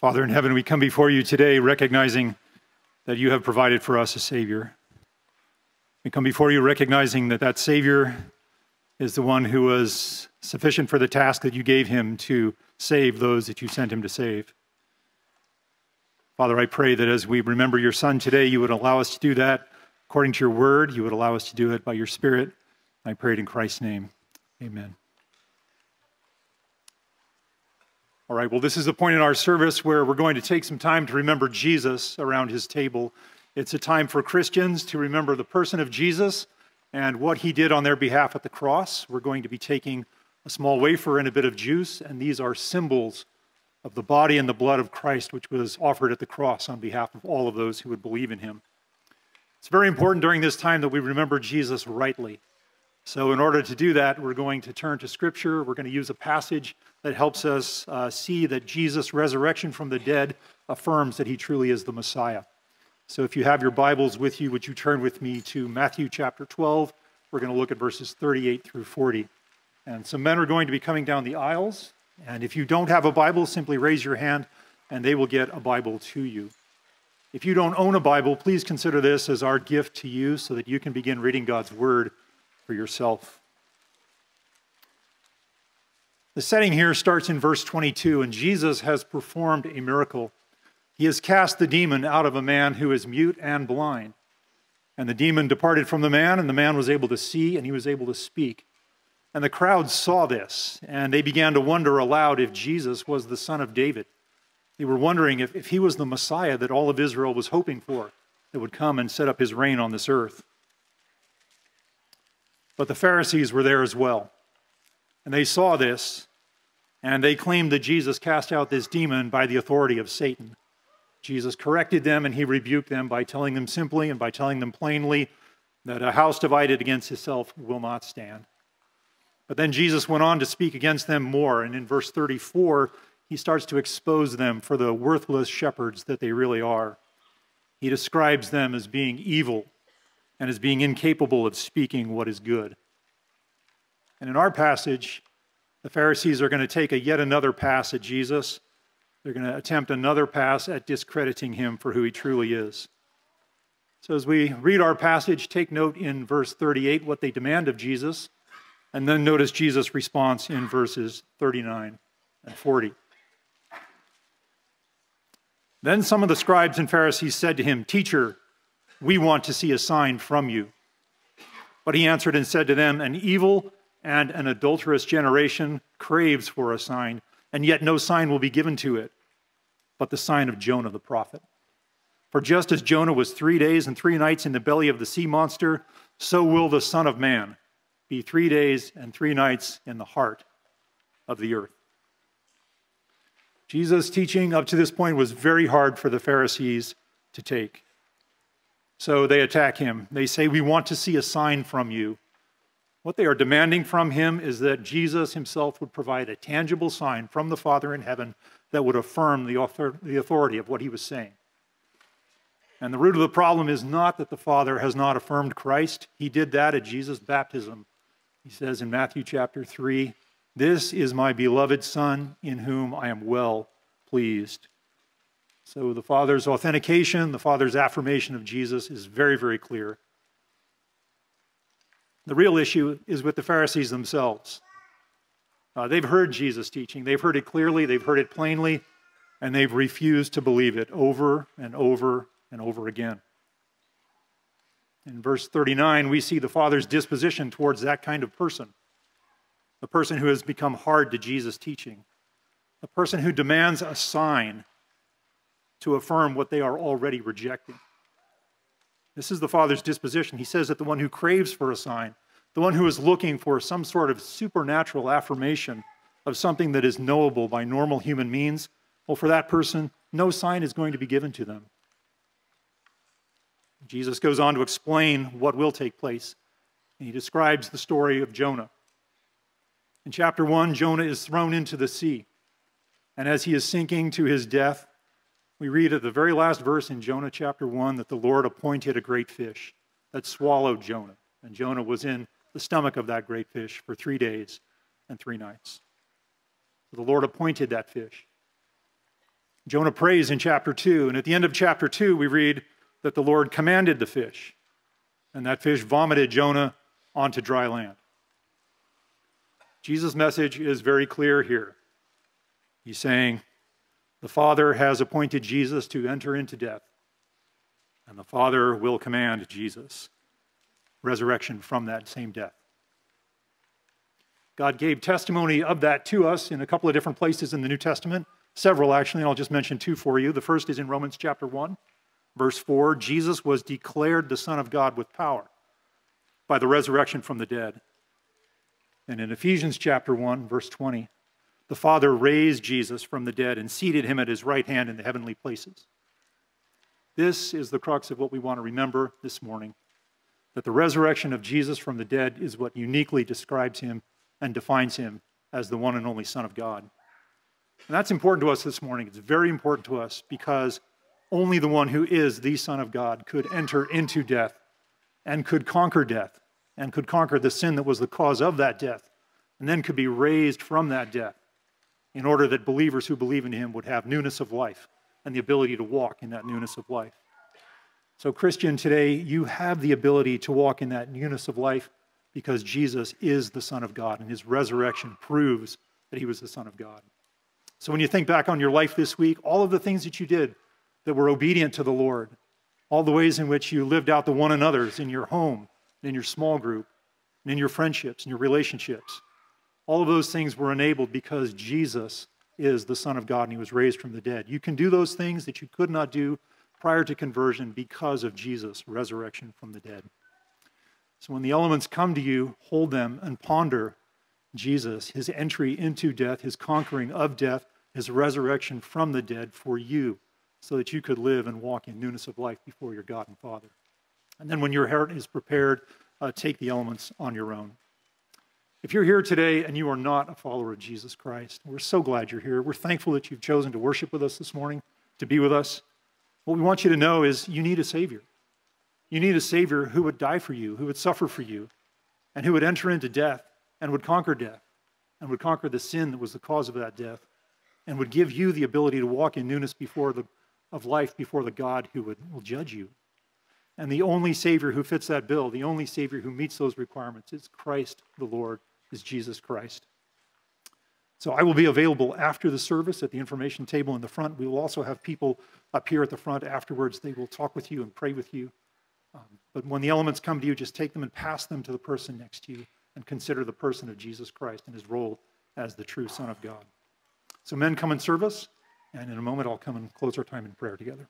Father in heaven, we come before you today recognizing that you have provided for us a Savior. We come before you recognizing that that Savior is the one who was sufficient for the task that you gave him to save those that you sent him to save. Father, I pray that as we remember your Son today, you would allow us to do that according to your word. You would allow us to do it by your Spirit. I pray it in Christ's name. Amen. All right, well, this is a point in our service where we're going to take some time to remember Jesus around his table. It's a time for Christians to remember the person of Jesus and what he did on their behalf at the cross. We're going to be taking a small wafer and a bit of juice, and these are symbols of the body and the blood of Christ, which was offered at the cross on behalf of all of those who would believe in him. It's very important during this time that we remember Jesus rightly. So, in order to do that, we're going to turn to Scripture. We're going to use a passage that helps us uh, see that Jesus' resurrection from the dead affirms that he truly is the Messiah. So, if you have your Bibles with you, would you turn with me to Matthew chapter 12? We're going to look at verses 38 through 40. And some men are going to be coming down the aisles. And if you don't have a Bible, simply raise your hand and they will get a Bible to you. If you don't own a Bible, please consider this as our gift to you so that you can begin reading God's Word for yourself. The setting here starts in verse 22, and Jesus has performed a miracle. He has cast the demon out of a man who is mute and blind. And the demon departed from the man, and the man was able to see, and he was able to speak. And the crowd saw this, and they began to wonder aloud if Jesus was the son of David. They were wondering if, if he was the Messiah that all of Israel was hoping for, that would come and set up his reign on this earth. But the Pharisees were there as well. And they saw this, and they claimed that Jesus cast out this demon by the authority of Satan. Jesus corrected them and he rebuked them by telling them simply and by telling them plainly that a house divided against itself will not stand. But then Jesus went on to speak against them more, and in verse 34, he starts to expose them for the worthless shepherds that they really are. He describes them as being evil and as being incapable of speaking what is good. And in our passage, the Pharisees are going to take a yet another pass at Jesus. They're going to attempt another pass at discrediting him for who he truly is. So, as we read our passage, take note in verse 38 what they demand of Jesus, and then notice Jesus' response in verses 39 and 40. Then some of the scribes and Pharisees said to him, Teacher, we want to see a sign from you. But he answered and said to them, An evil and an adulterous generation craves for a sign, and yet no sign will be given to it, but the sign of Jonah the prophet. For just as Jonah was three days and three nights in the belly of the sea monster, so will the Son of Man be three days and three nights in the heart of the earth. Jesus' teaching up to this point was very hard for the Pharisees to take. So they attack him. They say, We want to see a sign from you. What they are demanding from him is that Jesus himself would provide a tangible sign from the Father in heaven that would affirm the authority of what he was saying. And the root of the problem is not that the Father has not affirmed Christ. He did that at Jesus' baptism. He says in Matthew chapter 3, This is my beloved Son, in whom I am well pleased. So the Father's authentication, the Father's affirmation of Jesus is very, very clear. The real issue is with the Pharisees themselves. Uh, they've heard Jesus' teaching, they've heard it clearly, they've heard it plainly, and they've refused to believe it over and over and over again. In verse 39, we see the Father's disposition towards that kind of person the person who has become hard to Jesus' teaching, the person who demands a sign to affirm what they are already rejecting. This is the Father's disposition. He says that the one who craves for a sign, the one who is looking for some sort of supernatural affirmation of something that is knowable by normal human means, well, for that person, no sign is going to be given to them. Jesus goes on to explain what will take place. And he describes the story of Jonah. In chapter 1, Jonah is thrown into the sea. And as he is sinking to his death, we read at the very last verse in Jonah chapter 1 that the Lord appointed a great fish that swallowed Jonah. And Jonah was in the stomach of that great fish for three days and three nights. So the Lord appointed that fish. Jonah prays in chapter 2, and at the end of chapter 2, we read that the Lord commanded the fish, and that fish vomited Jonah onto dry land. Jesus' message is very clear here. He's saying, The Father has appointed Jesus to enter into death, and the Father will command Jesus resurrection from that same death. God gave testimony of that to us in a couple of different places in the New Testament, several actually, and I'll just mention two for you. The first is in Romans chapter 1, verse 4. Jesus was declared the Son of God with power by the resurrection from the dead. And in Ephesians chapter 1, verse 20, the Father raised Jesus from the dead and seated him at his right hand in the heavenly places. This is the crux of what we want to remember this morning that the resurrection of Jesus from the dead is what uniquely describes him and defines him as the one and only Son of God. And that's important to us this morning. It's very important to us because only the one who is the Son of God could enter into death and could conquer death and could conquer the sin that was the cause of that death and then could be raised from that death in order that believers who believe in him would have newness of life and the ability to walk in that newness of life. So, Christian, today you have the ability to walk in that newness of life because Jesus is the Son of God, and his resurrection proves that he was the Son of God. So when you think back on your life this week, all of the things that you did that were obedient to the Lord, all the ways in which you lived out the one another's in your home, in your small group, and in your friendships, and your relationships, all of those things were enabled because Jesus is the Son of God and he was raised from the dead. You can do those things that you could not do prior to conversion because of Jesus' resurrection from the dead. So when the elements come to you, hold them and ponder Jesus, his entry into death, his conquering of death, his resurrection from the dead for you, so that you could live and walk in newness of life before your God and Father. And then when your heart is prepared, uh, take the elements on your own. If you're here today and you are not a follower of Jesus Christ, we're so glad you're here. We're thankful that you've chosen to worship with us this morning, to be with us. What we want you to know is you need a Savior. You need a Savior who would die for you, who would suffer for you, and who would enter into death and would conquer death and would conquer the sin that was the cause of that death and would give you the ability to walk in newness before the, of life before the God who would, will judge you. And the only Savior who fits that bill, the only Savior who meets those requirements is Christ the Lord, is Jesus Christ. So I will be available after the service at the information table in the front. We will also have people up here at the front afterwards. They will talk with you and pray with you. Um, but when the elements come to you, just take them and pass them to the person next to you and consider the person of Jesus Christ and his role as the true Son of God. So, men, come and serve us. And in a moment, I'll come and close our time in prayer together.